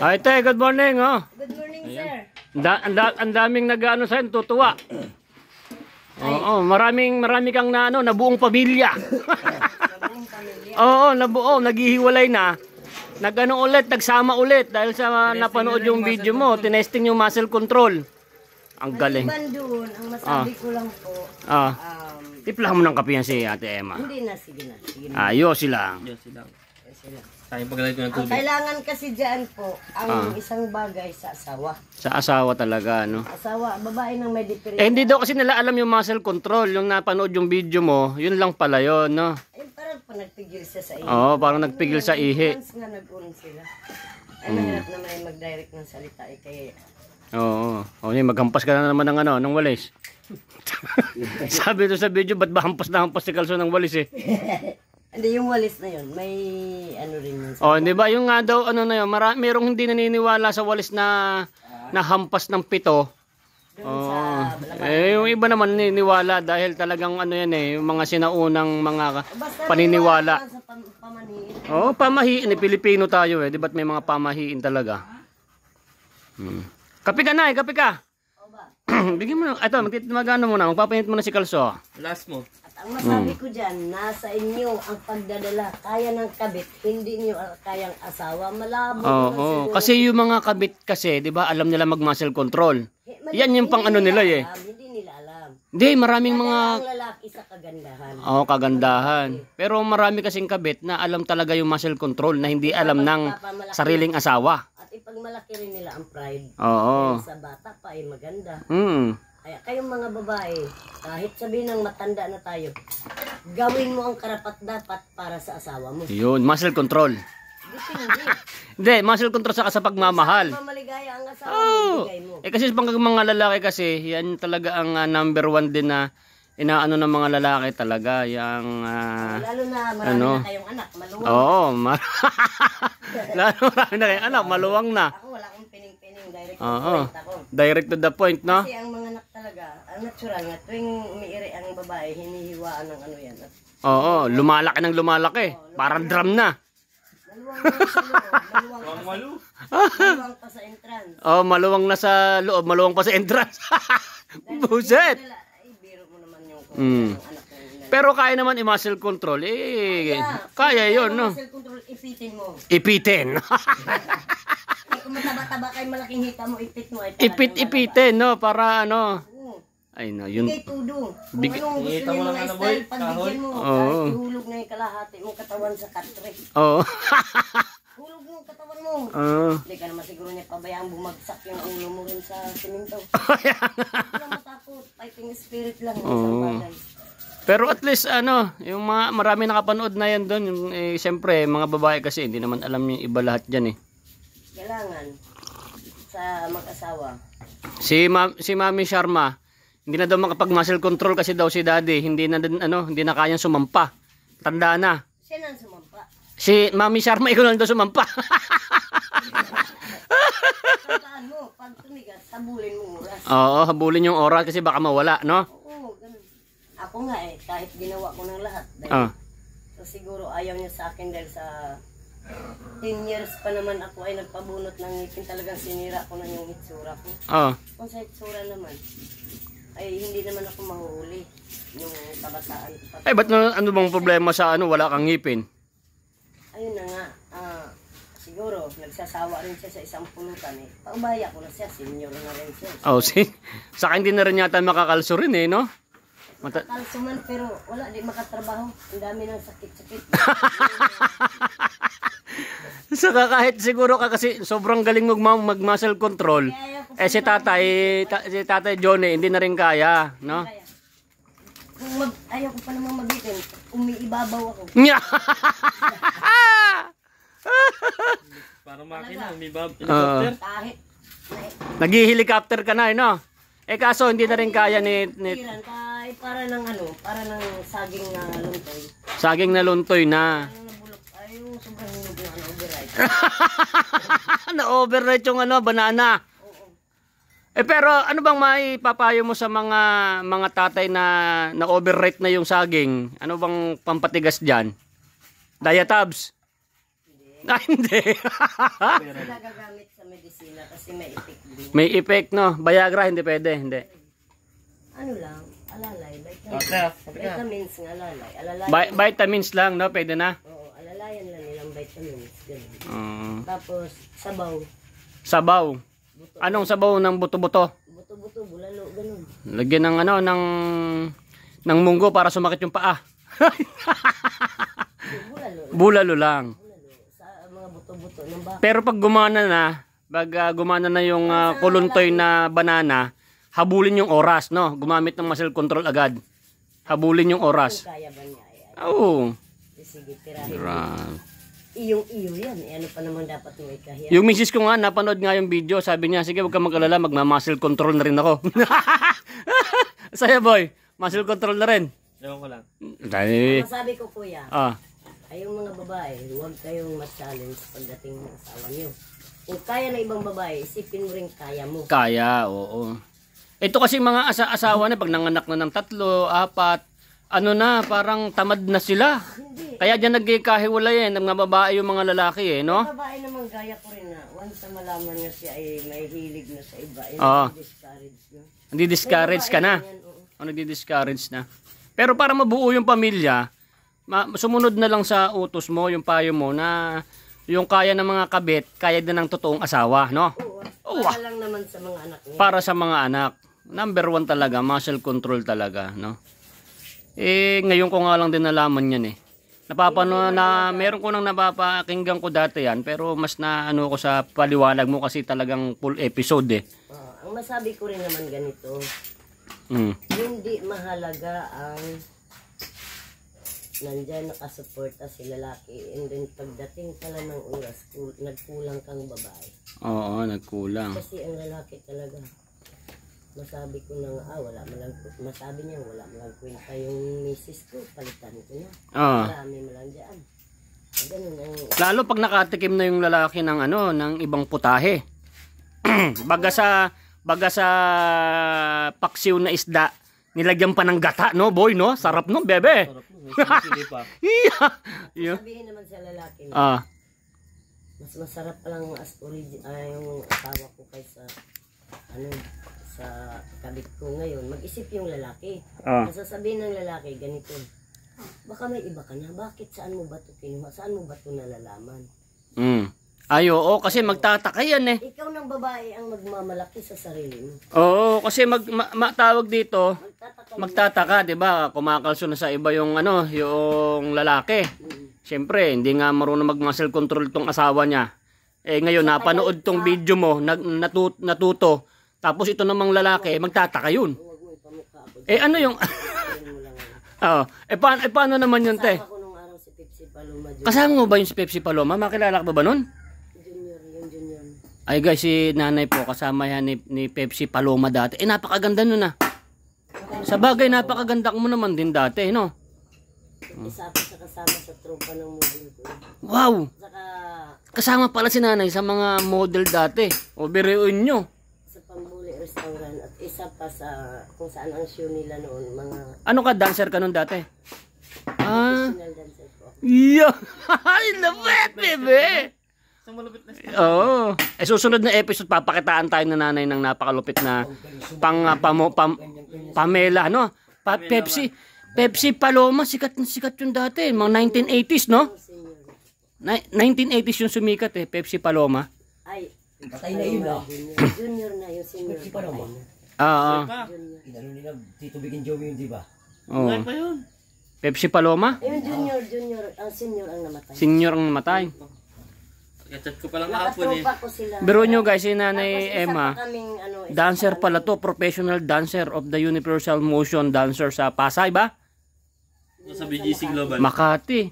Ay, te, good morning, oh. Good morning, sir. Da, ang, da, ang daming nag-ano sa'yo, tutuwa. Oo, maraming marami kang na ano, nabuong pamilya. Mabuong pamilya. Oo, nabuo, naghihiwalay na. Nagano ulit, nagsama ulit dahil sa napanood yung video mo, tinesting yung muscle control. Ang galing. Maliban doon, ang masabi ko lang po, Ah, um, tiplahan mo ng kape yan si Ate Emma. hindi na, sige na, sige na. Ayos sila. Diyos sila. Kasi na. Tayo paglalagay ko ng Ang tubig. kailangan kasi dyan po, ang Ah. isang bagay sa asawa. Sa asawa talaga, no? Asawa, babae nang may diferensya. Eh, hindi daw kasi nila alam yung muscle control. Yung napanood yung video mo, yun lang pala yun, no? Ay, parang pa nagpigil siya sa iyo. Oo, parang nagpigil sa ihi. Once nga nag-on sila. Ay, Hmm. mahirap naman ay mag-direct ng salita. Eh, kaya, Oo. O, yun, maghampas ka na naman ng ano, ng walis. Sabi to sa video, ba't ba hampas na hampas si Kalso ng walis eh? hindi, yung walis na yun, may ano rin yun. O, hindi ba? Yung nga daw, ano na yun, mara, merong hindi naniniwala sa walis na na hampas ng pito. Doon sa Balacan. Eh, yung iba naman naniniwala dahil talagang ano yan eh, yung mga sinaunang mga Basta paniniwala. sa pam-. Oo, oh, pamahiin. Eh, Pilipino tayo eh. Di ba't may mga pamahiin talaga? Hmm. Kape ka na eh, kape ka. O ba? Bigyan mo na. Ito, magtit magano muna. Magpapainit mo na si Kalso. Last mo. Ang masabi Hmm. ko dyan, nasa inyo ang pagdadala. Kaya ng kabit, hindi niyo ah, kayang asawa. Malabo Oo, naman siguro. kasi yung mga kabit kasi, 'di ba, alam nila mag-muscle control. Eh, mali- Yan yung pang ano nila eh. alam, Hindi nila alam. Hindi, maraming mga Kaya ang lalaki sa kagandahan. oh, kagandahan. Pero marami kasing kabit na alam talaga yung muscle control na hindi alam ng sariling asawa. At ipagmalaki rin nila ang pride. Oo. Sa bata pa ay maganda. Hmm. Kaya kayong mga babae, kahit sabihin ng matanda na tayo, gawin mo ang karapat dapat para sa asawa mo. Yun, muscle control. Depende. Hindi, muscle control sa sa pagmamahal. Mamaligaya ang asawa mo, Oh. bigay mo. Eh kasi pag mga lalaki kasi, yan talaga ang ah, number one din na inaano ng mga lalaki talaga, yung ah, Lalo na marami Ano? na kayong anak, maluwag. Oo, ma- lalo marami na kayo anak, maluwang na. Ako wala akong pining-pining, direct to Oo. point ako. Direct to the point, no? Kasi ang mga anak talaga, ang natural nga, tuwing umiiri ang babae, hinihiwaan ng ano yan. At Oo, lumalaki ng lumalaki. Parang drum na. maluwang na sa loob, maluwang pa sa, Malu. maluwang pa sa entrance. Oh, maluwang na sa loob, maluwang pa sa entrance. Buset! Dala, ay, biro mo naman yung kung Mm. ang anak ng ina. Pero kaya naman i-muscle control. Eh, kaya yun, no? Muscle control, ipitin mo. Ipitin. Ay, kung mataba-taba kay malaking hita mo, ipit mo. Ay, Ipit, ipitin, no? Para ano. Oo. Ay, no, yun. Bigay tudo. Kung Big- anong gusto niyo mo lang mga ano, style, boy, pagbigyan mo. Oo. Kahit ihulog na yung kalahati mong katawan sa katre. Oo. Hulog mo ang katawan mo. Oo. Hindi ka naman siguro niya pabayaan bumagsak yung ulo mo rin sa simento. Hindi lang matakot. Fighting spirit lang. Oo. bagay. Pero at least ano, yung mga marami nakapanood na yan doon, yung eh, siyempre mga babae kasi hindi naman alam yung iba lahat diyan eh. Kailangan sa mag-asawa. Si Ma- si Mami Sharma, hindi na daw makapag-muscle control kasi daw si Daddy, hindi na din ano, hindi na kayang sumampa. Tanda na. Nang sumampa. Si Mami Sharma ikaw lang daw sumampa. Tandaan mo, pag tumigas, sabulin mo oras. Oo, habulin yung oras kasi baka mawala, no? Oo, ganun. Ako nga eh, kahit ginawa ko ng lahat. Dahil, Ah. so siguro ayaw niya sa akin dahil sa 10 years pa naman ako ay nagpabunot ng ngipin. Talagang sinira ko na yung hitsura ko. Oh. Kung sa hitsura naman, ay hindi naman ako mahuhuli yung kabataan. Ay, ba't na, ano bang problema sa ano, wala kang ngipin? Ayun na nga, ah, siguro nagsasawa rin siya sa isang pulutan eh. Paubaya ko na siya, senior na rin siya. Oh, si sa akin din na rin yata makakalso rin eh, no? Mata- Kalso man pero wala di makatrabaho. Ang dami ng sakit-sakit. Saka kahit siguro ka kasi sobrang galing mo mag- mag-muscle control. Eh si tatay, ta- si tatay Johnny hindi na rin kaya, no? Kaya, kung mag, ayaw ko pa namang mabitin, umiibabaw ako. Nya! Parang makina, may bab. Oo. Helicopter. Kahit Naghi-helicopter ka na, eh, no? Eh kaso hindi na rin kaya ni, ni naiiran, kahit para ng ano, para ng saging na luntoy. saging na luntoy na. Nabulok, ay yung sobrang hinog na ano, override. Na-override yung ano, banana. Oo. Eh pero ano bang maipapayo mo sa mga mga tatay na na-overrate na yung saging? Ano bang pampatigas diyan? Diatabs? Ah, hindi. Sila gagamit kasi may effect din. May effect, no? Viagra, hindi pwede, hindi. Ano lang, alalay, vitamins. Ka. Vitamins ng alalay. Alalay. Vi- vitamins lang, no? Pwede na. Oo, alalayan lang nilang vitamins. Ganun. Mm. Tapos, sabaw. sabaw. Anong sabaw ng buto-buto? Buto-buto, bulalo, ganun. Lagyan ng ano, ng ng munggo para sumakit yung paa. Bulalo, Bulalo lang. bulalo. Sa mga buto-buto ng baka. Pero pag gumana na, pag ah, gumana na yung ah, kuluntoy na banana, habulin yung oras, no? Gumamit ng muscle control agad. Habulin yung oras. Kung kaya ba niya? Ay, ay, Oo. sige, tirahin. Grabe. Iyong iyo yan. Eh, ano pa naman dapat mo ikahiya? Yung misis ko nga, napanood nga yung video, sabi niya, sige, huwag ka mag-alala, magma-muscle control na rin ako. Saya boy, muscle control na rin. Ewan ko lang. Dahil, Masabi ko kuya, ah, ay yung mga babae, huwag kayong ma-challenge pagdating ng asawa niyo. Kung kaya na ibang babae, isipin mo rin kaya mo. kaya, oo. Ito kasi mga asa asawa na, pag nanganak na ng tatlo, apat, ano na, parang tamad na sila. Hindi. Kaya dyan nagkikahiwalay eh, ng mga babae yung mga lalaki eh, no? Babae naman gaya ko rin na, once na malaman niya siya ay may hilig na sa iba, ay Oo. discourage na. Hindi discourage ka na. Yan, oo. O nagdi-discourage na. Pero para mabuo yung pamilya, ma- sumunod na lang sa utos mo, yung payo mo na yung kaya ng mga kabit, kaya din ng totoong asawa, no? Oo. Para lang naman sa mga anak niya. Para sa mga anak. Number one talaga, muscle control talaga, no? Eh, ngayon ko nga lang din nalaman yan eh. Napapano na, meron ko nang napapakinggan ko dati yan, pero mas na ano ko sa paliwanag mo kasi talagang full episode eh. Oo. ang masabi ko rin naman ganito, Mm. hindi mahalaga ang nandyan nakasuporta si lalaki and then pagdating pala ng oras kul- nagkulang kang babae Oo, nagkulang. kasi ang lalaki talaga masabi ko na nga ah wala mo lang masabi niya wala mo lang kwenta yung misis ko palitan ko na Oo. marami mo lang dyan ganun ang Lalo pag nakatikim na yung lalaki ng ano, ng ibang putahe. baga sa baga sa paksiw na isda, nilagyan pa ng gata, no, boy, no? Sarap no, bebe. Sarap mo. May pa. Iya. Iya. sabihin naman sa lalaki na Ah, mas masarap pa lang as origin ah, yung asawa ko kaysa ano sa kabit ko ngayon mag-isip yung lalaki ah. ang sasabihin ng lalaki ganito baka may iba ka na bakit saan mo ba ito kinuha saan mo ba ito nalalaman Mm. Ay, oo, kasi magtataka yan eh. ikaw ng babae ang magmamalaki sa sarili mo Oo, kasi mag ma- matawag dito, magtataka magtataka, 'di ba? Kumakalso na sa iba yung ano, yung lalaki. Siyempre, hindi nga marunong mag-muscle control tong asawa niya. Eh ngayon napanood tong video mo, nag, natu- natuto. Tapos ito namang lalaki, magtataka yun. Eh ano yung Oo. Eh, paano, eh paano naman yun, te? Kasama mo ba yung si Pepsi Paloma? Makilala ka ba ba nun? Junior yung Junior Ay guys, si nanay po, kasama yan ni, ni Pepsi Paloma dati. Eh, napakaganda nun ah. Sa bagay, napakaganda mo naman din dati, no? isa ako sa kasama sa tropa ng model ko Wow! saka Kasama pala si nanay sa mga model dati. O biruin nyo. Restaurant at isa pa sa kung saan ang show nila noon mga Ano ka, dancer ka nun dati? Ah, professional dancer po yeah! I love it, bebe! Sa malupit na Oo. Eh, susunod na episode, papakitaan tayo ng nanay ng napakalupit na pang, uh, pamo, pam, Pamela, ano? Pa, Pepsi. Pepsi Paloma, sikat na sikat yun dati. Mga 1980s, no? Senior. Na, 1980s yung sumikat eh, Pepsi Paloma. Ay, Patay na yun ah. junior, na yung senior. Si Paloma. Ah, pa. Junior. Inano nila, Tito Bigin Joey yun, di ba? oo. Ngayon pa yun. Pepsi Paloma? Yung junior, junior, ang senior ang namatay. Senior ang matay. Kachat ko pa lang kahapon eh. Biro nyo guys, si Nanay Emma, pa kaming, ano, dancer pa pala to, professional dancer of the Universal Motion Dancer sa Pasay ba? Sa BGC Global. Makati.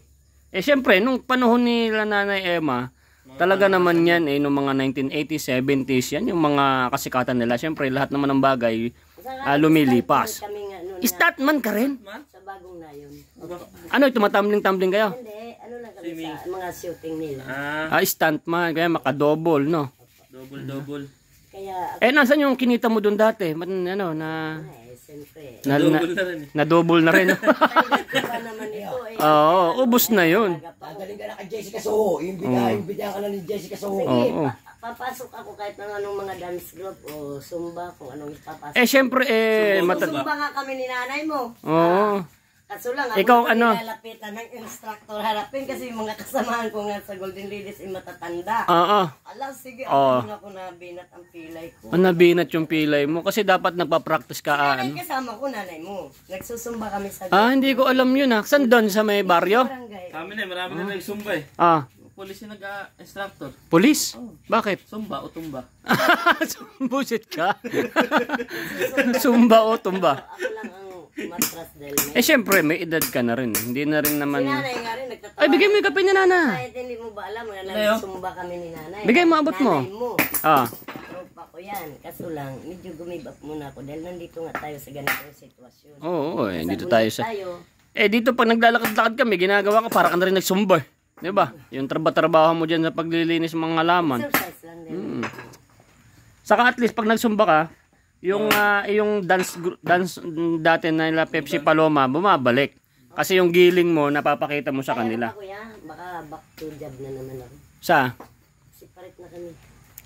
Eh syempre, nung panahon ni Nanay Emma, talaga naman yan eh, nung mga 1980s, 70s, yan yung mga kasikatan nila. Syempre, lahat naman ng bagay ah, lumilipas. ano, na, Statman ka rin. sa bagong nayon. Ano, tumatambling-tambling kayo? Hindi, ano lang kami sa mga shooting nila. Ah, Ah, stuntman, kaya makadouble, no? double double. Kaya, Eh, nasan yung kinita mo doon dati? Ba't, ano, na, eh, siyempre. na, na, Double na rin eh. na double na rin. Oo, ubos na yun. Tanggalin ka na kay Jessica Soho. Yung bida, yung bida ka na ni Jessica Soho. Oo. Pa- papasok ako kahit ng anong mga dance group o zumba, kung anong ipapasok. Eh, syempre, eh, mata- Zumba nga kami ni nanay mo. Oo. Kaso lang, ako Ikaw, ano? nilalapitan ng instructor harapin kasi yung mga kasamahan ko nga sa Golden Ladies ay matatanda. Oo. Ala, sige, Oo. ako na ako nabinat ang pilay ko. Ang nabinat yung pilay mo kasi dapat nagpa-practice ka. ah, Nanay ano. kasama ko, nanay mo. Nagsusumba kami sa Ah, hindi ko alam yun ah. Saan doon sa may baryo? barangay. Kami na, marami na nagsumba eh. Ah, Police yung nag-instructor. police? Bakit? Sumba o tumba. Busit ka. Sumba o tumba. Ako lang ang matras dahil may... Eh syempre, may edad ka na rin. Hindi na rin Si naman... nanay nga rin nagtatawa. Ay, bigay mo yung kape niya, nana. Kahit hindi mo ba alam, na Leo? nagsumba kami ni nanay. Bigay mo, abot mo. Nanay mo. Ah, Tropa ko yan. Kaso lang, medyo gumibap muna ako dahil nandito nga tayo sa ganitong sitwasyon. oo, oo, eh, dito tayo sa... Tayo, Eh, dito pag naglalakad-lakad kami, ginagawa ka, para ka na rin nagsumba. Di ba? Yung trabaho mo dyan sa paglilinis ng mga halaman. exercise lang din. Mm. Saka at least pag nagsumba ka, yung ah, yung dance dance mm, dati na nila Pepsi Paloma bumabalik. Kasi yung giling mo napapakita mo sa Kaya kanila. ano ba, kuya? Baka back to job na naman ako. Sa Separate na kami.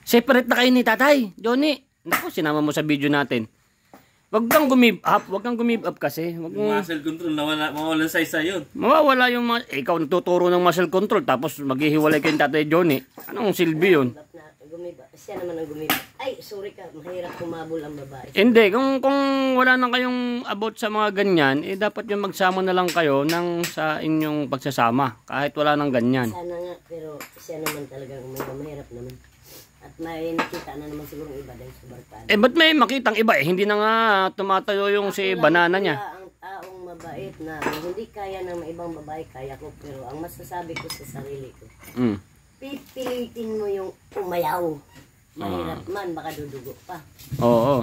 separate na kayo ni Tatay, Johnny. Naku, sinama mo sa video natin. Wag kang gumib up, wag kang gumib up kasi. Wag Yung mo muscle control, nawala, mawalan size yun. mawawala yung mga, eh, ikaw nagtuturo ng muscle control tapos maghihiwalay kayo ni Tatay Johnny. Anong silbi yun? Gumibap. Siya naman ang gumibap. Ay, sorry ka. Mahirap kumabol ang babae. Hindi, kung kung wala nang kayong abot sa mga ganyan, eh dapat yung magsama na lang kayo ng sa inyong pagsasama kahit wala nang ganyan. Sana nga, pero siya naman talagang may mahirap naman. At may nakita na naman siguro iba dahil sa barkada. Eh ba't may makitang iba eh hindi na nga tumatayo yung si Ako lang banana niya. ang taong mabait na hindi kaya ng ibang babae, kaya ko. Pero ang masasabi ko sa sarili ko, Mm. Pipilitin mo yung umayaw. Mahirap Ah. man, baka dudugo pa. Oo.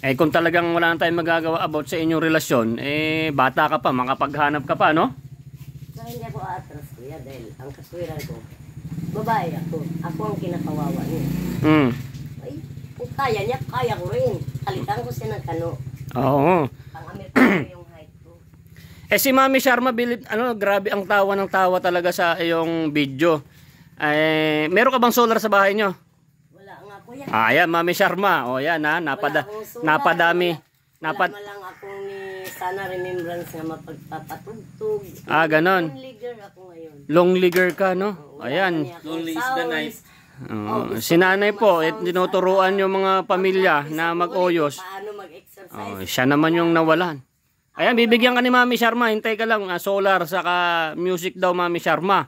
Eh kung talagang wala na tayong magagawa about sa inyong relasyon, eh bata ka pa, makapaghanap ka pa, no? So hindi ako aatras kuya dahil ang kaswiran ko, babae ako. Ako ang kinakawawa niya. Mm. Ay, kung kaya niya, kaya ko rin. Kalitan ko siya ng kano. Oo. Pang Amerikano yung height ko. Eh si Mami Sharma bilit ano grabe ang tawa ng tawa talaga sa iyong video. Eh meron ka bang solar sa bahay nyo? Wala nga kuya. Ah, ayan, Mami Sharma. O yan ha, napada, Wala sulat, napadami. wala- Napad, Wala lang akong ni sana remembrance nga mapagpapatugtog. Ah, ganon. Only girl ako ngayon. lonely girl ka, no? Wala Ayan. Lonely is the night. Oo. si nanay po, eh, tinuturuan yung mga pamilya na mag-oyos. Paano mag-exercise? Oh, siya naman yung nawalan. Ayan, bibigyan ka ni Mami Sharma. Hintay ka lang. ah, solar, saka music daw, Mami Sharma.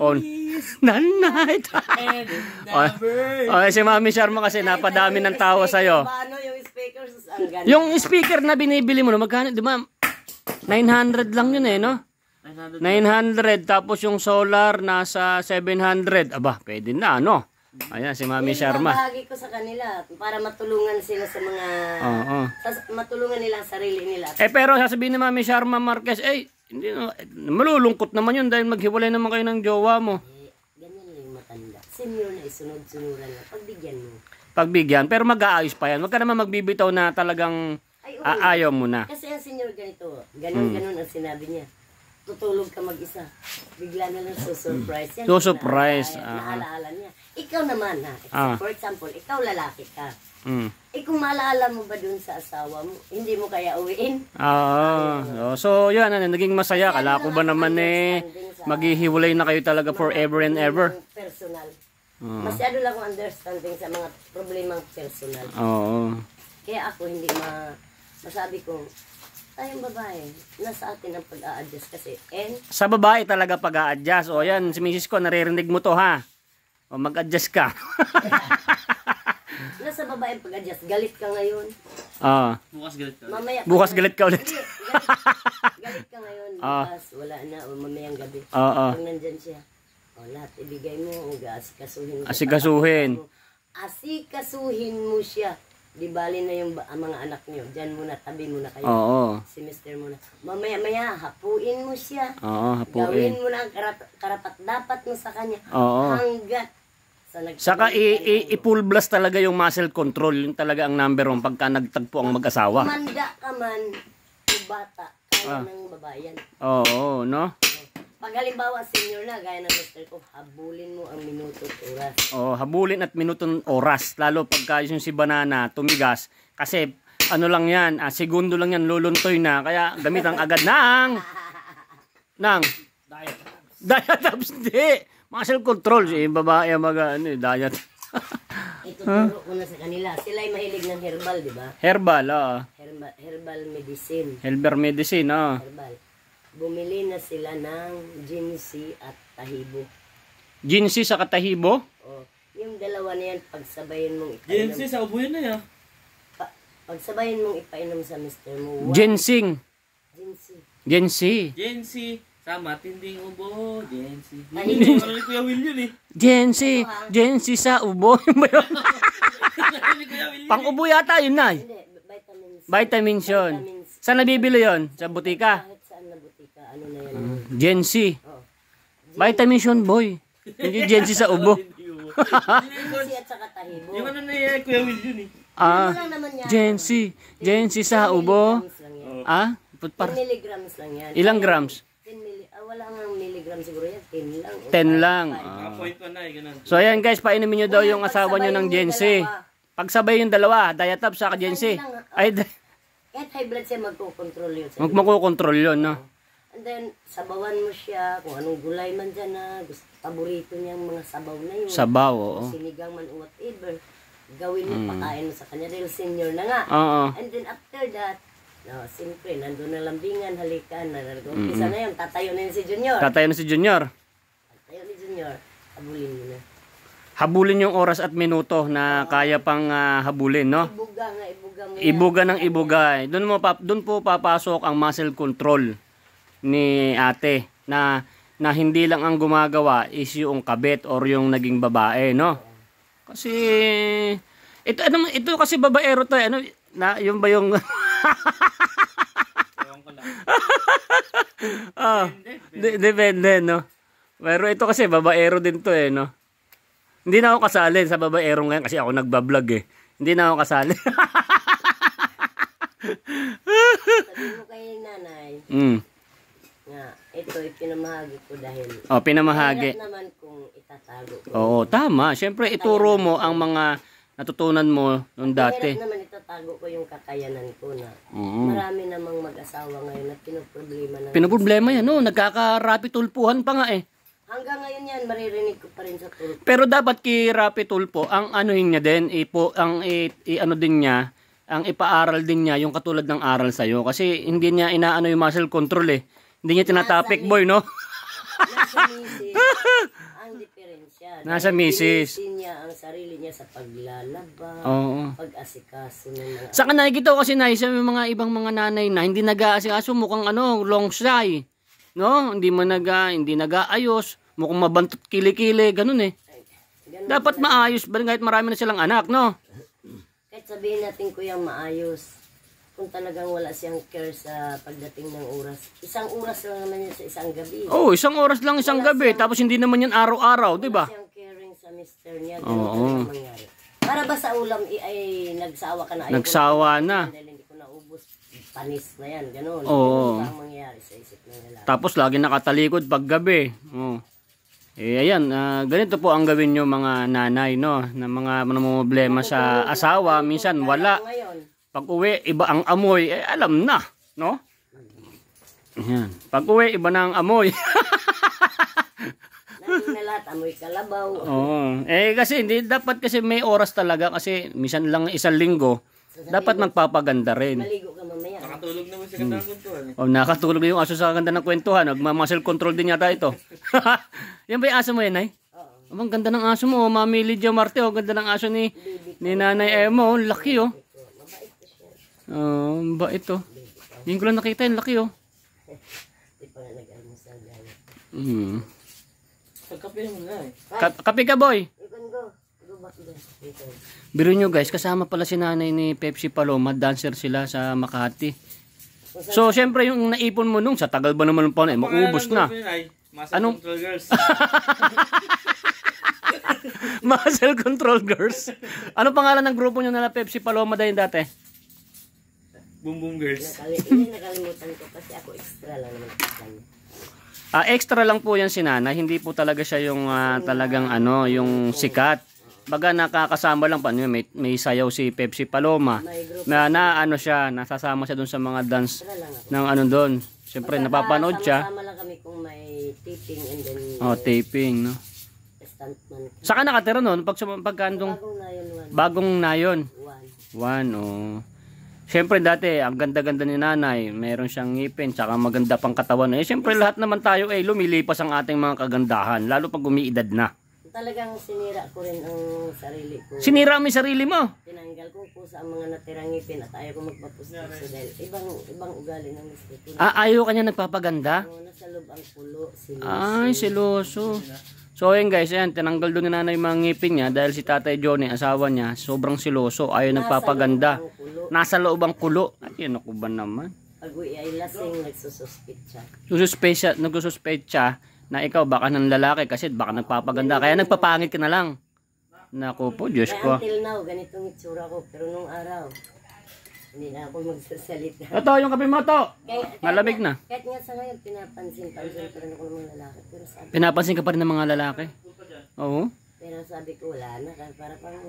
On. Nanay. And Oh, never. oh, si Mami Sharma kasi napadami ng tawa sa'yo. Paano yung ganda. Yung speaker na binibili mo, no, magkano, di ba? 900 lang yun eh, no? 900 tapos yung solar nasa 700. Aba, pwede na ano. Ayan si Mami Yung Sharma. Bahagi ko sa kanila para matulungan sila sa mga Oo. sa- matulungan nila ang sarili nila. Eh pero sasabihin ni Mami Sharma Marquez, eh hindi no, malulungkot naman yun dahil maghiwalay naman kayo ng jowa mo. Eh, ganyan lang yung matanda. Senior na isunod-sunuran na. Pagbigyan mo. Pagbigyan, pero mag-aayos pa yan. Huwag ka naman magbibitaw na talagang Ay, aayaw mo na. Kasi ang senior ganito, ganun-ganun ang sinabi niya. Tutulog ka mag-isa. Bigla na lang susurprise. Yan, Susurprise, naaalala- ah. Naaalala niya. Ikaw naman ha. Ah. For example, ikaw lalaki ka. Mm. Eh kung maalala mo ba dun sa asawa mo, hindi mo kaya uwiin? Oo. Oh, so yan, ano, naging masaya. Kala ko ba naman eh, maghihiwalay na kayo talaga forever and ever. Personal. Oo. Masyado lang akong understanding sa mga problemang personal. Oo. Kaya ako hindi ma masabi ko, tayong babae, nasa atin ang pag-a-adjust kasi. And Sa babae talaga pag-a-adjust. O yan, si misis ko, naririnig mo to ha. O mag-adjust ka. nasa babae ang pag-adjust, galit ka ngayon. Oo. Bukas galit ka. Mamaya Bukas galit ka ulit. Hindi, galit, galit ka ngayon, Ah. bukas wala na, o mamayang gabi. Oo. Pag nandyan siya, o lahat ibigay mo, o asikasuhin mo. Asikasuhin. Asikasuhin mo siya. Di bali na yung ang mga anak niyo. Diyan muna, tabi muna kayo. Oo. Si Mr. muna. Mamaya-maya, hapuin mo siya. Oo, Gawin hapuin. mo na ang karat- karapat-dapat mo sa kanya. Oo. Hanggat sa Saka i- i- i-full blast talaga yung muscle control. Yun talaga ang number one pagka nagtagpo ang mag-asawa. Manda ka man, bata, kaya Ah. ng babae yan. Oo, no? Pag halimbawa senior na, gaya ng mister ko, habulin mo ang minuto at oras. Oh, habulin at minutong oras. Lalo pagka yung si banana tumigas. Kasi ano lang yan, ah, segundo lang yan, luluntoy na. Kaya gamitan agad ng... ng... Diet. Diet abs, hindi. Muscle control. Si babae ang mag, ano, eh, diet. Ituturo ko na sa kanila. Sila ay mahilig ng herbal, di ba? Herbal, oh. Herbal, herbal medicine. Herbal medicine, oh. Herbal. Bumili na sila ng ginseng at tahibo. Ginseng sa katahibo. O, yung dalawa na yan, pagsabayin mong ipainom. GMC sa ubo na yan. Pa, pagsabayin mong ipainom sa mister mo. Ginseng. ginseng. Ginseng. GNC sa matinding ubo. Yung ano ni Kuya Will yun eh. Ginseng. Ginseng sa ubo. Pang ubo yata yun, Nay. Hindi, vitamins. Vitamins yun. Saan nabibili yun? Sa butika? Na ano na yan. Ginseng. Oh. Vitamins yun, boy. Hindi Ginseng sa ubo. Ubo. Ginseng at saka tahibo. Yung ano ni eh, Kuya Will yun eh. Ah, Ano naman yan? Ginseng. Ginseng sa ubo. Yan. Ah, put 10 par milligrams lang yan. ilang grams? 10 milli, ah, wala nga milligram siguro yan. 10 lang. o 10 lang. na eh, ganun. So ayan guys, painumin nyo daw yung asawa nyo ng Ginseng. dalawa. Pagsabay yung dalawa, Diatab sa Ginseng. Ay, di- Kahit high blood siya, magkocontrol yun. mag makokontrol yun, no? And then, sabawan mo siya, kung anong gulay man dyan na gusto, paborito niyang mga sabaw na yun. Sabaw, oo. Sinigang man whatever. Gawin mo, Mm. pakain mo sa kanya. Dahil senior na nga. Oo. And then after that, no, siyempre, nandun na lambingan, halikan, na umpisa na yun, tatayo na yun si Junior. Tatayo na si Junior. Tatayo ni Junior, abulin mo na. Habulin yung oras at minuto na kaya pang ah, habulin, no? Ibuga nga, ibuga mo yan. Ibuga ng ibuga. Doon mo pap doon po papasok ang muscle control ni ate na na hindi lang ang gumagawa is yung kabit or yung naging babae, no? Kasi ito ano ito kasi babaero to eh. ano na yung ba yung lang. ah, de- depende, no? Pero ito kasi babaero din to eh, no? Hindi na ako kasali sa babaero ngayon kasi ako nagbablog eh. Hindi na ako kasali. Sabi mo kay nanay, mm. Nga, ito ipinamahagi ko dahil Oh, pinamahagi. Naman kung itatago ko. Oo, tama. Siyempre, ituro mo ang mga natutunan mo nung dati. Mahirap naman itatago ko yung kakayanan ko na Oo. marami namang mag-asawa ngayon na pinoproblema ng... Pinoproblema yan, no? Nagkakarapi tulpuhan pa nga eh. Hanggang ngayon yan, maririnig ko pa rin sa tulpo. Pero dapat kay Rapi Tulpo, ang anuhin niya din, ipo, ang i, i- ano din niya, ang ipaaral din niya yung katulad ng aral sa'yo. Kasi hindi niya inaano yung muscle control eh. Hindi niya tinatapik boy, no? Nasa misis, ang diferensya. Nasa misis. niya ang sarili niya sa paglalaba, Oo. pag-asikaso ng mga... Saka nakikita ko kasi na sa mga ibang mga nanay na hindi nag-aasikaso mukhang ano, long shy. No? Hindi mo nag hindi nag-aayos, mukhang mabantot kilikili, ganun eh. Ganun Dapat maayos ba kahit marami na silang anak, no? Kahit sabihin natin kuyang maayos, kung talagang wala siyang care sa pagdating ng oras. Isang oras lang naman yan sa isang gabi. Oh, isang oras lang isang gabi, tapos hindi naman yan araw-araw, 'di ba? Siyang caring sa mister niya. Oo. Talaga mangyari. Para ba sa ulam i- ay nagsawa ka na? Ayoko Nagsawa na. Dahil hindi ko naubos. Panis na yan. Ganun. Oo. Ganun ba ang mangyayari sa isip ng lalaki? Tapos lagi nakatalikod pag gabi. Oh. Eh ayan, ah, ganito po ang gawin nyo mga nanay, no? Na mga problema sa asawa, minsan wala. Ngayon, Pag uwi, iba ang amoy, eh alam na, no? Ayan. Pag uwi, iba na ang amoy. na lahat, amoy kalabaw. Oo. Eh kasi hindi dapat kasi may oras talaga kasi minsan lang isang linggo dapat magpapaganda rin. Maligo ka mamaya. Nakatulog naman sa ganda ng kuntuan eh. Oh, nakatulog yung aso sa ganda ng kwentuhan. Nagma-muscle control din yata ito. yan ba yung aso mo yan, ay? Oo. Ang ganda ng aso mo, oh. Mami Lydia Marte. Oh, ganda ng aso ni, ni Nanay Emo. Oh, laki, oh. Oh, ba ito? Hindi ko lang nakita yung laki, oh. Di pa nag-almusal yan. Hmm. Pagkape mo na eh. Ka- kape ka, boy. Can go. Biro nyo guys, kasama pala si nanay ni Pepsi Paloma, dancer sila sa Makati. So, syempre yung naipon mo nung sa tagal ba naman ng paon, eh, maubos na. Muscle Anong- control girls. Muscle Control Girls. Ano pangalan ng grupo nyo na Pepsi Paloma dahil dati? Boom boom girls. Nakali hindi nakalimutan ko kasi ako extra lang naman. Ah, extra lang po yan si Nana. Hindi po talaga siya yung ah, talagang ano, yung sikat. Baga nakakasama lang pa. Ano, May, may sayaw si Pepsi Paloma. Na, na ano siya, nasasama siya dun sa mga dance ng ano doon. Siyempre, napapanood siya. Sama lang kami kung may taping and then Oh, taping, no? stuntman. Saka nakatira noon pag pagkandong Bagong na yun, one. bagong nayon. one. One, oh. Siyempre dati, ang ganda-ganda ni nanay. Meron siyang ngipin, tsaka maganda pang katawan. Eh, siyempre lahat naman tayo eh, lumilipas ang ating mga kagandahan. Lalo pag umiidad na. Talagang sinira ko rin ang sarili ko. Sinira mo yung sarili mo. Tinanggal ko po sa mga natirang ngipin at ayaw ko magpapusto dahil ibang ibang ugali ng ko. Ah, ayaw kanya nagpapaganda? Ano, nasa loob ang pulo, silo. Ay, siloso. So, ayun guys, ayan, tinanggal doon ni nanay mga ngipin niya dahil si tatay Johnny, asawa niya, sobrang siloso. Ayaw nagpapaganda. ang pulo. Nasa loob ang kulo. Ay, ano ko ba naman? Uwi ay lasing, siya. Nagsususpect siya, nagsususpect siya na ikaw baka ng lalaki kasi baka nagpapaganda. Kaya nagpapangit ka na lang. Naku po, Diyos ko. until now, ganitong itsura ko. Pero nung araw, hindi na ako magsasalita. Ito, yung kape mo to. Kahit, Malamig na. kahit nga sa ngayon, pinapansin-pansin pa rin ako ng mga lalaki. Pero sabi, Pinapansin ka pa rin ng mga lalaki. Oo. pero sabi ko, wala na. Para pang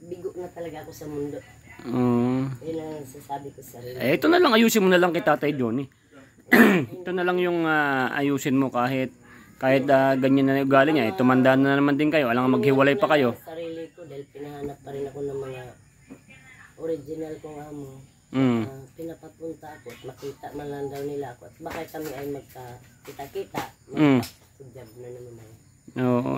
bigo na talaga ako sa mundo. Oo. Yun ang sasabi ko sa sarili. Eh, ito na lang, ayusin mo na lang kay Tatay Johnny. ito na lang yung ah, ayusin mo kahit kahit ah, ganyan na yung ugali niya. Eh, tumanda na naman din kayo. Alam nga maghiwalay pa kayo. Sa sarili ko dahil pinahanap pa rin ako ng mga original kong amo. Mm. Ah, pinapapunta ako at makita man lang daw nila ako. At baka kami ay magka-kita-kita. Mm. Magka-job na naman ako. Oo.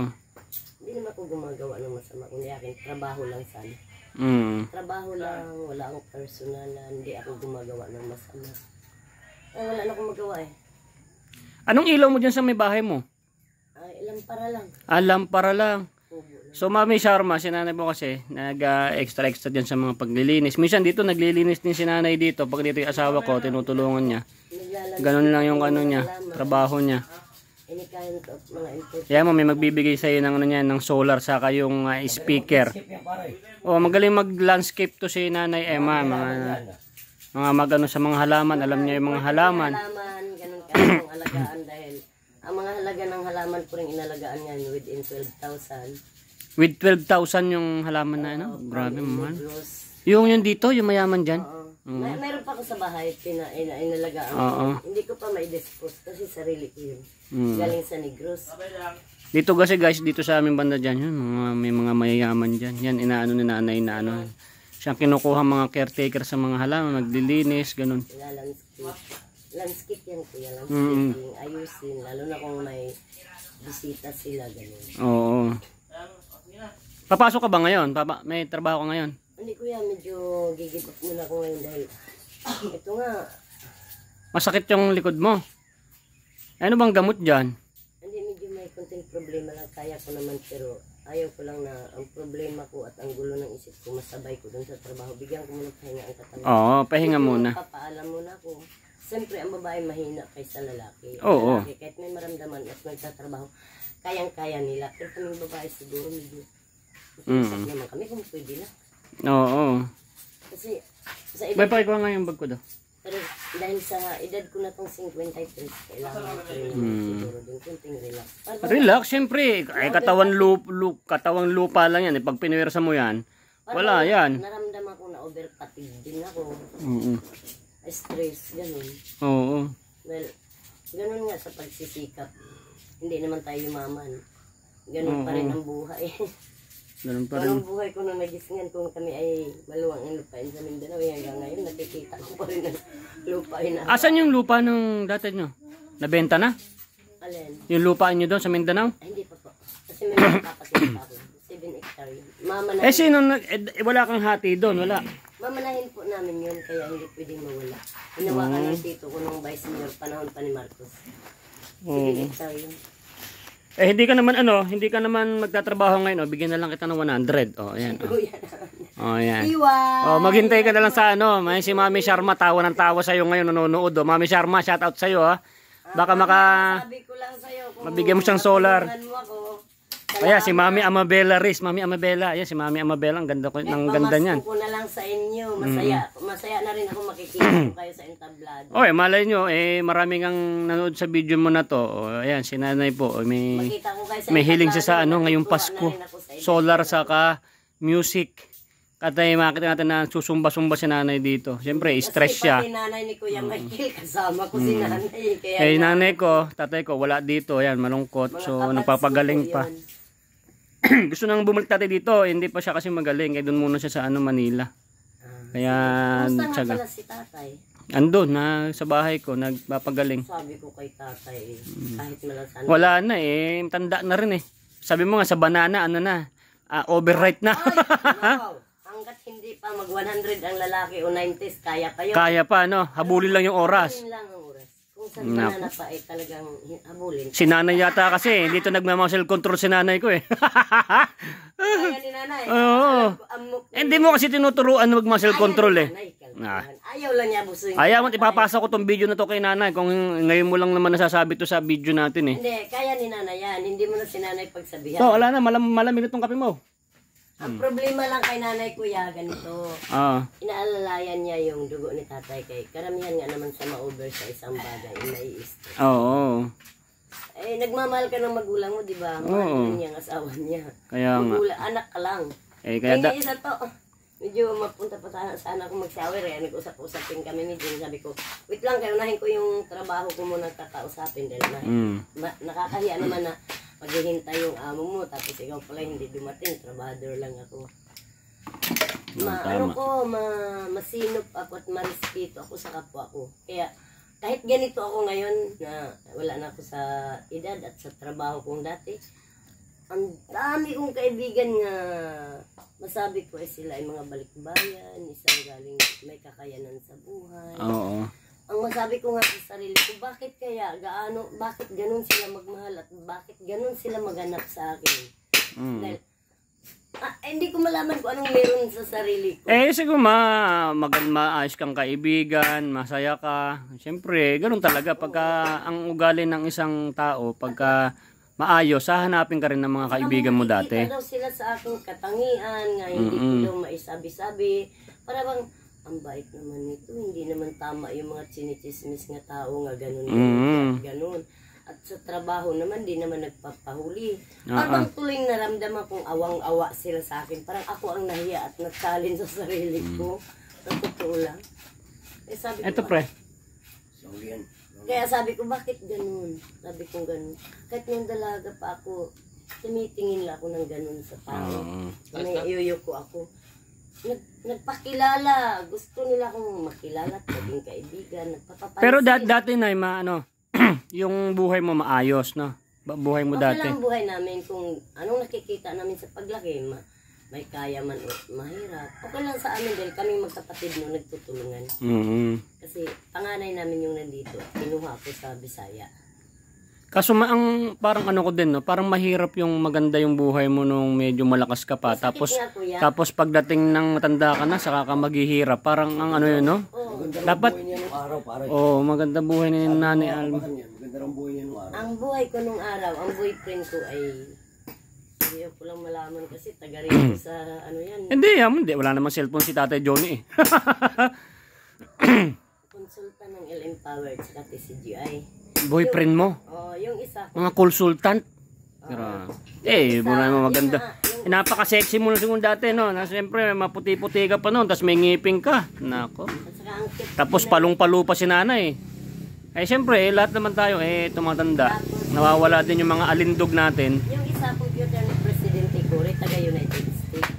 Hindi naman ako gumagawa ng masama. Kundi akin, trabaho lang sana. Mm. Trabaho lang, wala akong personalan. Hindi ako gumagawa ng masama. Ay, wala na akong magawa eh. Anong ilaw mo dyan sa may bahay mo? Ay, ilang para lang. Alam para lang. So Mami Sharma, si nanay mo kasi, nag-extra-extra dyan sa mga paglilinis. Minsan dito, naglilinis din si nanay dito. Pag dito yung asawa ko, tinutulungan niya. Ganun lang yung ano niya, trabaho niya. Mo, may magbibigay sa iyo ng, ano niya, ng solar saka yung ah, speaker. Skip yan pare. O, magaling mag-landscape to si nanay Emma. Mga, mga magano sa mga halaman. Alam niya yung mga halaman. Ganun ka alagaan dahil ang mga halaga ng halaman ko rin inalagaan yan within 12,000. With 12,000 yung halaman na ano. Grabe mahal. Yung yun dito, yung mayaman dyan. Oo. May, meron pa ako sa bahay, pina, ina, inalagaan. Oo. Hindi ko pa ma-dispose kasi sarili ko yun. Mm. Galing sa Negros. Dito kasi guys, dito sa aming banda dyan, yun, mga, may mga mayayaman dyan. Yan, inaano ni nanay na ano. Siyang kinukuha mga caretaker sa mga halaman, naglilinis, ganun. Landscape. Landscape yan kuya, Mm. landscaping, ayusin. Lalo na kung may bisita sila, ganun. Oo. Papasok ka ba ngayon? Papa, may trabaho ka ngayon? Hindi kuya, medyo gigib up muna ako ngayon dahil ito nga, Masakit yung likod mo. Ano bang gamot dyan? Hindi, medyo may konting problema lang. Kaya ko naman, pero ayaw ko lang na ang problema ko at ang gulo ng isip ko, masabay ko dun sa trabaho. Bigyan ko muna pahinga ang katawan. Oo, pahinga muna. Papaalam muna ako. Siyempre, ang babae mahina kaysa lalaki. Oo. Lalaki, kahit may maramdaman at nagtatrabaho, kayang-kaya nila. Pero kaming babae siguro, medyo Usap naman kami kung pwede na. Oo. Kasi, sa edad, Bay, pakikuha nga yung bag ko daw. pero dahil sa edad ko na tong 53, kailangan ko rin naman siguro din konting relax. Para Relax, syempre. Ay, katawan, lup, lup, katawang lupa lang yan. Eh, pag piniwersa mo yan, wala yan. Naramdaman ko na over fatigue din ako. Oo. Stress, ganun. Oo. Well, ganun nga sa pagsisikap. Hindi naman tayo yumaman. Ganun pa rin ang buhay. Ganun pa rin. Parang buhay ko nung nagisingan kung kami ay maluwang ang lupain sa Mindanao. Eh, hanggang ngayon, nakikita ko pa rin ang lupain na. Asan yung lupa ng dati nyo? Nabenta na? Alin? Yung lupa nyo doon sa Mindanao? Ay, hindi pa po. Kasi may mga kapatid pa ako. 7 hectare yun. Mamanahin, Eh, sino, eh, wala kang hati doon, wala. mamanahin po namin yun, kaya hindi pwedeng mawala. Hinawakan ng tito ko nung vice mayor, panahon pa ni Marcos. 7 hectare yun. Eh, hindi ka naman, ano, hindi ka naman magtatrabaho ngayon, oh, bigyan na lang kita ng 100. Oh, ayan. Oh, Kuya. oh ayan. Oh, maghintay ka na lang sa ano, may si Mami Sharma tawa ng tawa sa iyo ngayon nanonood. Oh. Mami Sharma, shout out sa iyo ha. Baka maka Sabi ko lang sa'yo, kung Mabigyan mo siyang solar. mo ako, Ayan, si Mami Amabela Riz. Mami Amabela. Ayan, si Mami Amabela. Ang ganda, ko, ang ganda niyan. ko na lang sa inyo. Masaya. Masaya na rin ako makikita ko kayo sa entablado. Oy, malay nyo, eh, maraming ang nanood sa video mo na to. O, ayan, si nanay po. o, may, Makita ko kayo sa may hiling siya sa ano, ngayong Pasko. Solar saka music. At ay makita natin na susumba-sumba si nanay dito. Siyempre, stress Kasi siya. pati nanay ni Kuya Michael, kasama ko si nanay. Kaya Eh, nanay ko, tatay ko, wala dito. Ayan, malungkot. mga So, nagpapagaling pa. Gusto nang bumalik tatay dito. eh, Hindi pa siya kasi magaling. Kaya doon muna siya sa ano, Manila. Kaya, Kumusta nga pala si tatay? Andun, na, sa bahay ko, nagpapagaling. Sabi ko kay tatay, eh, kahit malasan. Wala na eh, tanda na rin eh. Sabi mo nga sa banana, ano na, ah, overripe na. wow. Hanggat hindi pa mag 100 ang lalaki o 90s, kaya pa yun. Kaya pa, no? Habulin lang yung oras. Lang ka na pa eh, talagang habulin. Si nanay yata kasi, dito nagmamuscle control si nanay ko eh. Kaya ni nanay. Oo. Eh, Hindi mo kasi tinuturuan na mag-muscle control eh. Ah. Ayaw lang niya busuin. Ayaw mo, ipapasa ko tong video na to kay nanay. Kung ngayon mo lang naman nasasabi to sa video natin eh. Hindi, kaya ni nanay yan. Hindi mo na si nanay pagsabihan. So, wala na, malam malamig itong kape mo. Ang problema lang kay nanay kuya, ganito. Ah, Inaalalayan niya yung dugo ni tatay kay karamihan nga naman sa ma-over sa isang bagay, naiis. oo. Eh, nagmamahal ka ng magulang mo, di ba? Mahal Oo. din niya ang asawa niya. Kaya nga. Magulang, anak ka lang. Eh, Kaya kaya da- isa to, medyo mapunta pa sana, sana ako mag-shower eh. Nag-usap-usapin kami medyo. Sabi ko, wait lang, kayo unahin ko yung trabaho ko muna kakausapin dahil na, Mm. ma- nakakahiya naman na maghihintay yung amo mo tapos ikaw pala hindi dumating, trabahador lang ako. Ma, tama. ano ko, ma, masinop ako at marespeto ako sa kapwa ko. Kaya, kahit ganito ako ngayon na wala na ako sa edad at sa trabaho kong dati, ang dami kong kaibigan nga masabi ko ay sila ay mga balikbayan, isang galing may kakayanan sa buhay. Oo. Ang masabi ko nga sa sarili ko, bakit kaya gaano, bakit ganun sila magmahal at bakit ganun sila maganap sa akin? Mm. Dahil, ah, hindi ko malaman kung anong meron sa sarili ko. Eh, siguro ma, magand maayos kang kaibigan, masaya ka. Siyempre, ganun talaga. Pagka ang ugali ng isang tao, pagka maayos, hahanapin ka rin ng mga kaibigan mo dati. Nakikita daw sila sa aking katangian, nga hindi ko daw maisabi-sabi. Para bang, ang bait naman nito, hindi naman tama yung mga chinichismis nga tao nga ganun, Mm. ganun. At sa trabaho naman, di naman nagpapahuli. Ah, Parang tuloy naramdaman kong awang-awa sila sa akin. Parang ako ang nahiya at nagsalin sa sarili ko. Sa totoo lang. Eh, sabi ko, Eto pre. kaya sabi ko, bakit ganun? Sabi ko ganun. Kahit nung dalaga pa ako, tumitingin lang ako ng ganun sa tao. Oo. May iyuyuko ako. Nag, nagpakilala. Gusto nila akong makilala at maging kaibigan. Nagpapapansin. Pero da- dati na, ma, ano, yung buhay mo maayos, no? Buhay mo okay dati. lang ang buhay namin kung anong nakikita namin sa paglaki. Ma, may kaya man o mahirap. Okay lang sa amin dahil kami magkapatid no nagtutulungan. Mm. Kasi panganay namin yung nandito. Kinuha ko sa Bisaya. Kaso ma- ang parang ano ko din, no? Parang mahirap yung maganda yung buhay mo nung medyo malakas ka pa. Tapos nga, kuya. tapos pagdating ng matanda ka na, saka ka maghihirap. Parang ang ano yun, no? Oh, Dapat Buhay niya nung araw, pare. Oh, maganda buhay ni Nanay Alma. Apakan yan. Maganda rin buhay niya nung araw. ang buhay ko nung araw, ang boyfriend ko ay hindi ko lang malaman kasi taga rin sa ano yan, Hindi, ah, hindi wala namang cellphone si Tatay Johnny eh. konsulta ng LM Power at TCGI. Boyfriend mo, Oh, yung isa mga consultant. Pero, eh, wala namang maganda. Eh, napaka-sexy mo na siguro dati, no? Na siyempre, maputi-puti ka pa noon, tapos may ngiping ka. Nako. Tapos palong-palo pa si nanay. Eh, siyempre, eh, lahat naman tayo, eh, tumatanda. Nawawala din yung mga alindog natin. yung isa computer ni Presidente Cory, taga United States.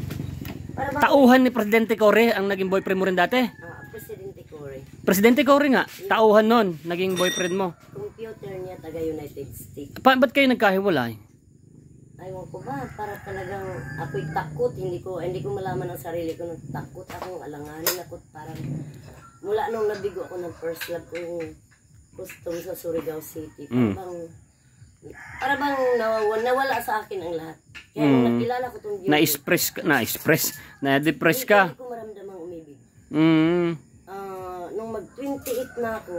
Tauhan ni Presidente Corre ang naging boyfriend mo rin dati. Presidente Presidente Corre nga, tauhan nun, naging boyfriend mo. computer niya taga United States. Pa ba't kayo nagkahiwalay? Aywan ko ba, para talagang ako'y takot, hindi ko hindi ko malaman ang sarili ko nang takot akong alanganin ako parang mula nung nabigo ako ng first love ko yung custom sa Surigao City. Mm. Parang para bang nawawala, nawala sa akin ang lahat. Kaya nung Mm. nakilala ko tong beauty, Na-express ka, na-express, na-depress ka. hindi ko maramdamang umibig. Mm. Ah, nung mag-28 na ako,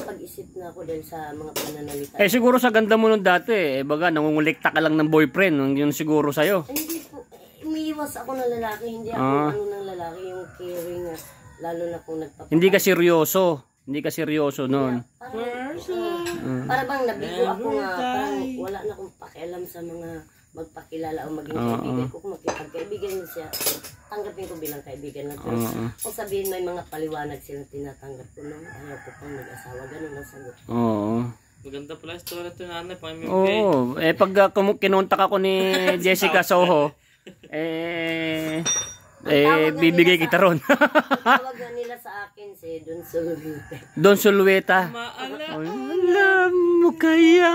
pag-isip na ako dahil sa mga pananalita. Eh siguro sa ganda mo nung dati, eh baga nangungulikta ka lang ng boyfriend, nung yun siguro sa'yo. Ay, hindi po, eh, umiiwas ako ng lalaki, hindi ako Ah. ano ng lalaki, yung caring, ah, lalo na kung nagpapakain. Hindi ka seryoso. Hindi ka seryoso noon. Parang, uh, para bang nabigo ako nga, parang wala na akong pakialam sa mga magpakilala o maging kaibigan ko. Kung makipagkaibigan mo siya, tanggapin ko bilang kaibigan lang. Pero kung sabihin may mga paliwanag silang tinatanggap ko, no, ayaw ko pang mag-asawa. Ganun ang sagot. Oo. Maganda pala yung story ito nanay. Pang Oo. Eh pag uh, kum- kinontak ako ni Jessica Soho, eh eh bibigay kita ron. Tawag na nila sa akin si Don Solvite. Don Sulueta. Maala. Alam mo kaya.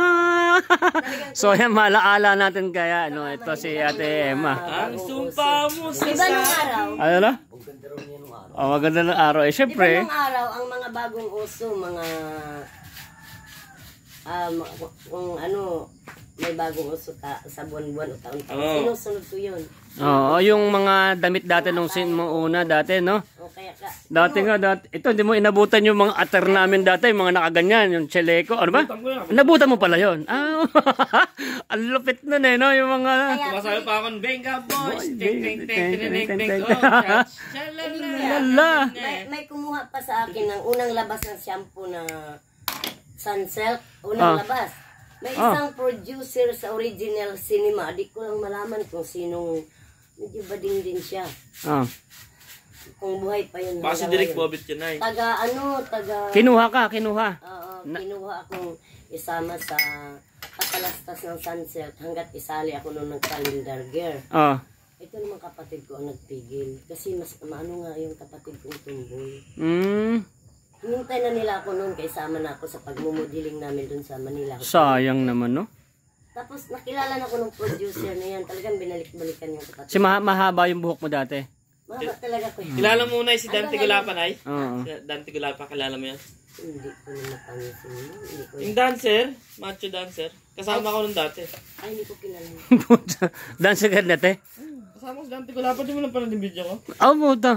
so yan, maalaala natin kaya. Ano, ito si Ate Emma. Ang sumpa mo sa Di ba nung araw, Ano na? Oh, maganda ng araw. Eh, syempre. nung araw, ang mga bagong uso, mga um, kung ano, may bagong uso ka sa buwan-buwan o taon-taon. Oo. Sinusunod ko yun. Oo, yung mga damit dati nung sin mo una dati, no? O kaya ka, Dati nga, dati, ito, hindi mo inabutan yung mga ater namin dati, yung mga nakaganyan, yung cheleco, ano ba? Nabutan mo pala yon. Ah, ang lupit nun eh, no? Yung mga... Masabi pa ako, Benga Boys. Ting, ting, ting, ting, ting, ting, ting. Oh, shalala. Lala. may, may kumuha pa sa akin ng unang labas ng shampoo na Sunsilk. Unang Ah. labas. May isang producer sa original cinema. Di ko lang malaman kung sinong medyo bading din siya. Ah. Kung buhay pa yun. Baka si ngayon. Bobit yun ay. Taga ano, taga... Kinuha ka, kinuha. Oo, kinuha akong isama sa katalastas ng sunset hanggat isali ako noon ng calendar girl. Ah. Ito naman kapatid ko ang nagpigil. Kasi mas maano nga yung kapatid kong tumboy. Mm, Hinintay na nila ako noon kaya sama na ako sa pagmumudiling namin dun sa Manila. sayang naman, no? Tapos nakilala na ako ng producer na yan. Talagang binalik-balikan yung kapatid. Si ma- mahaba yung buhok mo dati. Mahaba talaga ko yun. Kilala mo na si Dante Gulapan ay? Oo. Si Dante Gulapan, kilala mo yan? Hindi ko na napansin yun. Hindi ko Yung dancer, macho dancer. Kasama ko nung dati. Ay, hindi ko kilala. Dance ka dati. Kasama ko si Dante Gulapan, di mo lang pala yung video ko. Ah, puta.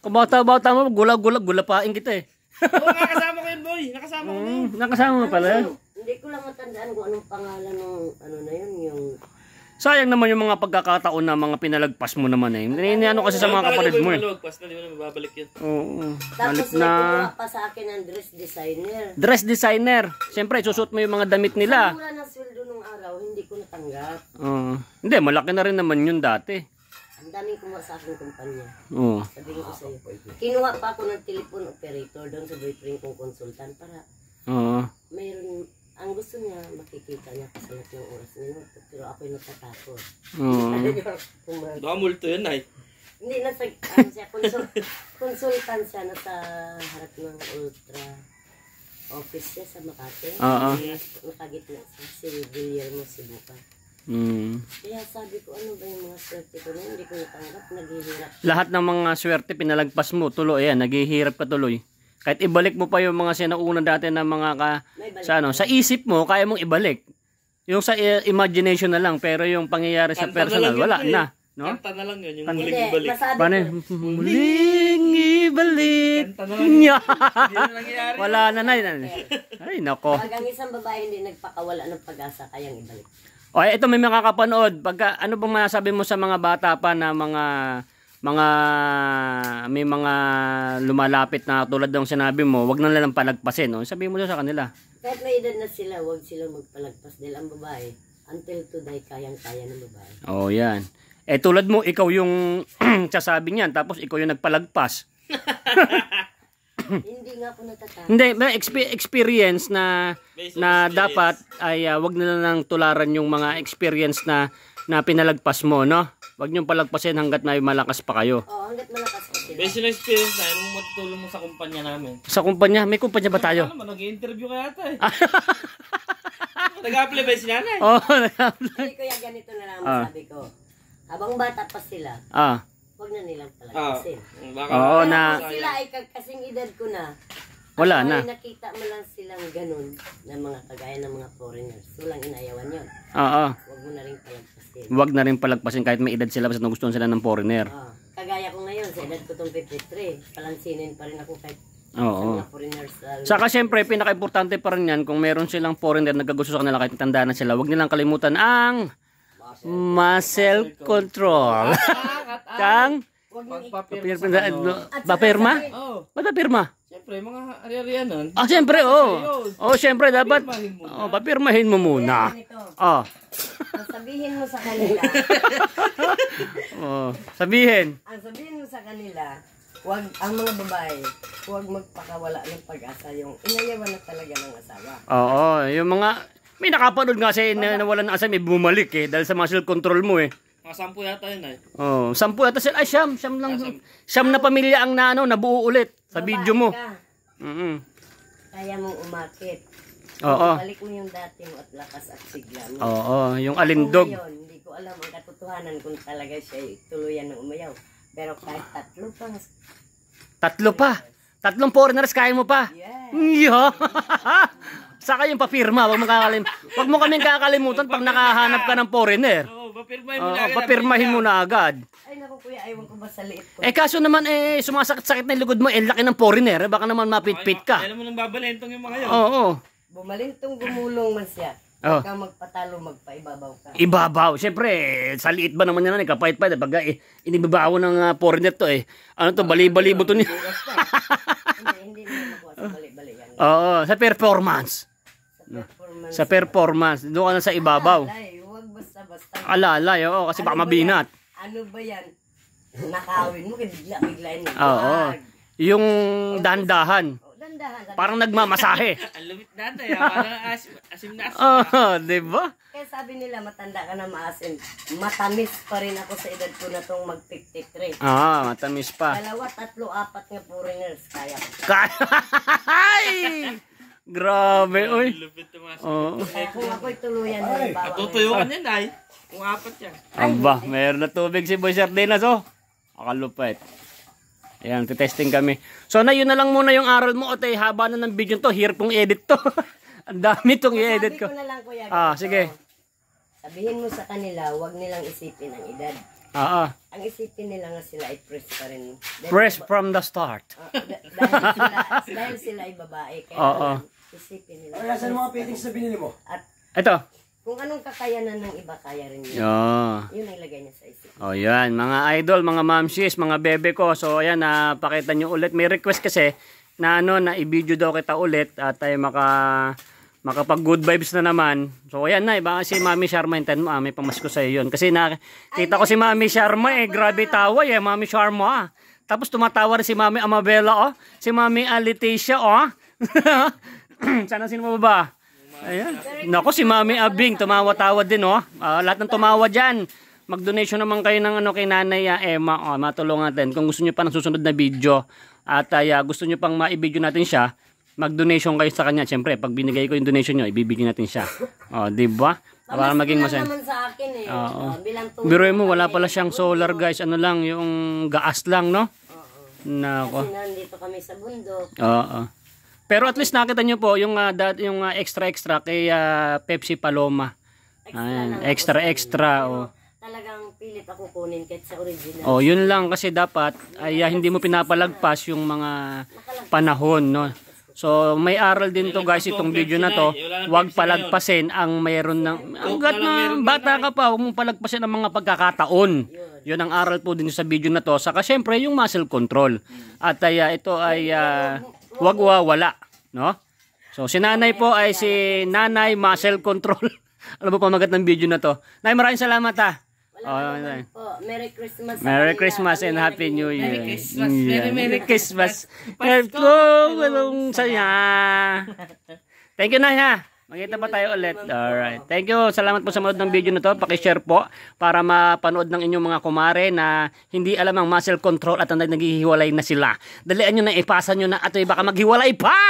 Kabata-bata mo, gula-gula, gulapain kita eh. Oo, nakasama ko yun boy. Nakasama ko na yun. Hmm, nakasama mo pala yun. Hindi ko lang matandaan kung anong pangalan ng ano na yun. Yung... Sayang naman yung mga pagkakataon na mga pinalagpas mo naman eh. Hindi ano kasi sa mga kapatid mo eh. Malugpas na, di mo na mababalik yun. Oo. Tapos Balik may na pa sa akin ng dress designer. dress designer. Siyempre, susot mo yung mga damit nila. Mura ng sweldo nung araw, hindi ko natanggap. Oo. hindi, malaki na rin naman yun dati. Daming kumuha sa aking kumpanya. Oo. Sabihin ko sa'yo. Kinuha pa ako ng telephone operator doon sa boyfriend kong consultant para Oo. mayroon, ang gusto niya, makikita niya kasi lahat ng oras minuto. Pero ako'y natatakot. Oo. Kumag- Baka multo yun ay. Hindi, nasa, ano siya, konsul, consultant siya, nasa harap ng ultra office siya sa Makati. Oo. Nakagitna siya, si Guillermo Sibuka. Mm. Kaya sabi ko, ano ba yung mga swerte ko na hindi ko natanggap, naghihirap. Lahat ng mga swerte pinalagpas mo, tuloy ayan, naghihirap ka tuloy. Kahit ibalik mo pa yung mga sinauna dati na mga ka, sa ano, sa isip mo, kaya mong ibalik. Yung sa i- imagination na lang, pero yung pangyayari sa Kanta na personal, lang yun, wala eh. na. No? Kanta na lang yun, yung Kanta. muling ibalik. masabi Paano? ko, yun? Muling ibalik. Kanta na lang yun. Wala na na. Ay, nako. pag ang isang babae hindi nagpakawala ng pag-asa, kayang ibalik. O, ito may makakapanood. Pagka, ano bang masasabi mo sa mga bata pa na mga mga may mga lumalapit na tulad ng sinabi mo, wag na nilang palagpasin, no? Sabi mo sa kanila. Kahit may edad na sila, huwag silang magpalagpas dahil ang babae, until to die, kayang-kaya ng babae. Oh, yan. Eh tulad mo, ikaw yung sasabi niyan, tapos ikaw yung nagpalagpas. hindi nga po natatakot. Hindi, may expe- experience na Based na experience. dapat ay ah, wag na lang tularan yung mga experience na na pinalagpas mo, no? Wag niyong palagpasin hanggat may malakas pa kayo. Oo, hanggat malakas pa sila. Based on experience na, anong matutulong mo sa kumpanya namin? Sa kumpanya, may kumpanya ba tayo? Ano nag-interview ka yata eh. Nag-apply ba si nanay? Oh, Hindi kaya ganito na lang Ah. masabi ko. Habang bata pa sila, ah. Huwag na nilang Ah, palagpasin. baka Oo Kaya na sila ay kasing edad ko na, wala na. nakita mo lang silang ganun na mga kagaya ng mga foreigners. Walang inayawan yun. Oo. Huwag mo na rin palagpasin. Wag na rin palagpasin kahit may edad sila basta nagustuhan sila ng foreigner. Ah, kagaya ko ngayon, sa edad ko tong 53, palansinin pa rin ako kahit Oo. Sa mga foreigners lalo. Saka syempre, pinaka-importante pa rin yan kung meron silang foreigner na nagkagusto sa kanila kahit tanda na sila, huwag nilang kalimutan ang muscle control. Kang Huwag niyong Pagpapirma sa ano. Bapirma? Oo. Ba't bapirma? Siyempre, mga ari-arian nun. Ah, syempre, oh. Oh, syempre, dapat, oh, papirmahin mo muna. Oh, Sabihin mo sa kanila, oh, sabihin. ang sabihin mo sa kanila, wag ang mga babae, huwag magpakawala ng pag-asa yung inayawan na talaga ng asawa. Oo, yung mga, may nakapanood nga kasi na nawalan ng asam, may bumalik eh, dahil sa muscle control mo eh. Mga sampu yata yun ay. Oh, sampu ata sila, ay siyam, siyam lang. Siyam na pamilya ang na, ano, nabuo ulit sa Babae video mo. ka, Mm kaya mong umakit. Oo. Balik mo yung dati mo at lakas at sigla mo. Oo, yung Kung alindog. ngayon, hindi ko alam ang katotohanan kung talaga siya tuluyan ng umayaw. Pero kahit tatlo pa, Tatlo pa. Tatlong foreigners kaya mo pa. yeah. Yeah. Saka yung papirma, wag mo kakalim. Wag mo kaming kakalimutan pag nakahanap ka ng foreigner. Oo, papirmahin mo Oo, na agad. papirmahin mo na agad. Ay naku kuya, aywan ko ba sa liit ko. Eh kaso naman eh sumasakit-sakit na yung likod mo, eh laki ng foreigner, eh, baka naman mapit-pit ka. Alam mo nang babalentong yung mga yun. Oo. Bumalintong gumulong man siya. Oh. Kang magpatalo, magpaibabaw ka. Ibabaw. Siyempre, eh, sa liit ba naman yan, eh, kapait-pait. Pag eh, inibabawo ng uh, foreigner to eh. Ano to, bali-balibo to niya. hindi, hindi mo makuha sa bali-bali yan. Oo, sa performance. Sa performance. Sa performance. Doon ka na sa ibabaw. Alay, huwag basta-basta. Alalay, oo, kasi baka Ano ba mabinat. yan? Ano ba yan? Nakawin mo, kaya bigla-biglain mo. Oo. Yung dandahan. Oh, dandahan. dandahan. Parang nagmamasahe. Ang lumit dati. ah. Parang asim, asim na asim. Oo, di ba? Kaya sabi nila, matanda ka na maasin. Matamis pa rin ako sa edad ko na tong mag-53. Ah, matamis pa. Dalawa, tatlo, apat nga foreigners. Kaya ko. Ay! Grabe, oy. Lupit mga Oo. Kung ako'y tuluyan na bawa Tutuyukan yan ay. Kung apat yan. Aba, meron na tubig si Boy Sardinas, oh. Akalupit. Ayan, testing kami. So, na yun na lang muna yung aral mo. At eh, haba na ng video to. Hirap kong edit to. Ang dami tong i-edit Sabi ko. ko na lang, kuya. Ah, ganito. sige. Sabihin mo sa kanila, huwag nilang isipin ang edad. Ah, ah. Ang isipin nila nga sila ay press pa rin. Dahil- Fresh from the start. Da- dahil, sila, dahil sila ay babae. Kaya Oo. naman, isipin nila. Ay, yung mga fittings na binili mo? At Ito. kung anong kakayanan ng iba, kaya rin yun. Yeah. Yun ang ilagay niya sa isip. O yan, mga idol, mga mamsis, mga bebe ko. So ayan, napakita nyo ulit. May request kasi na ano, na i-video daw kita ulit at ay maka makapag good vibes na naman. So ayan na, baka si Mami Sharma hintayin mo, ah, may pamasko sa yun. Kasi nakita ko si Mami Sharma eh, grabe tawa eh, Mami Sharma ah. Tapos tumatawa rin si Mami Amabella oh, si Mami Alitecia oh. Sana sino mo ba? Ayan. Nako si Mami Abing tumawa-tawa din oh. Ah, lahat ng tumawa diyan. Mag-donation naman kayo ng ano kay Nanay ah, Emma. Oh, matulungan natin kung gusto niyo pa ng susunod na video at ay, ah, gusto niyo pang ma-video natin siya. Mag-donation kayo sa kanya. Siyempre, pag binigay ko yung donation niyo, ibibigay natin siya. Oh, 'di ba? Para maging masaya. naman sa akin eh. Oo. Bilang tulong Biro mo, wala pala siyang solar guys. Ano lang, yung gaas lang, no? Nako. Kasi nandito kami sa bundok. Oo. Pero at least nakita niyo po yung ah, dat- yung ah, extra extra kay ah, Pepsi Paloma. Extra Ayan, extra extra oh. Talagang pilit ako kunin kahit sa original. Oh, yun lang kasi dapat ay ah, hindi mo pinapalagpas yung mga panahon, no. So, may aral din to guys itong video na to. Huwag palagpasin ang mayroon ng hanggat na bata ka pa, huwag mong palagpasin ang mga pagkakataon. Yun ang aral po din sa video na to. Saka syempre yung muscle control. At ay, ah, ito ay ah, huwag wawala, no? So, si nanay po ay si nanay muscle control. Alam mo pa magat ng video na to. Nay, maraming salamat ah. Wala Oh, po. Merry Christmas. Merry. Christmas and Happy New Year. Merry Christmas. Yeah. Merry, Merry Christmas. Christmas. Pasko, walong saya. Thank you na ha. Magkita pa tayo ulit. Alright. Thank you. Salamat po sa manood ng video na to. Pakishare po para mapanood ng inyong mga kumare na hindi alam ang muscle control at ang naghihiwalay na sila. Dalian nyo na ipasa nyo na at baka maghiwalay pa!